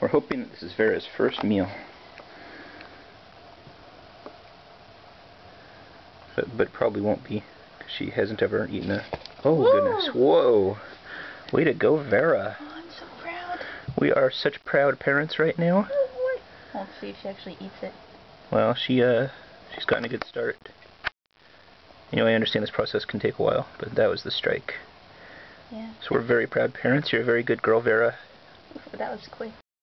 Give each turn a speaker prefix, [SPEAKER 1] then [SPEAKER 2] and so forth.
[SPEAKER 1] We're hoping that this is Vera's first meal. But, but probably won't be, because she hasn't ever eaten a... Oh,
[SPEAKER 2] Whoa.
[SPEAKER 1] goodness. Whoa. Way to go, Vera.
[SPEAKER 2] Oh, I'm so proud.
[SPEAKER 1] We are such proud parents right now.
[SPEAKER 2] Oh, boy. Let's see if she actually eats it.
[SPEAKER 1] Well, she, uh, she's gotten a good start. You know, I understand this process can take a while, but that was the strike.
[SPEAKER 2] Yeah.
[SPEAKER 1] So we're very proud parents. You're a very good girl, Vera.
[SPEAKER 2] That was quick.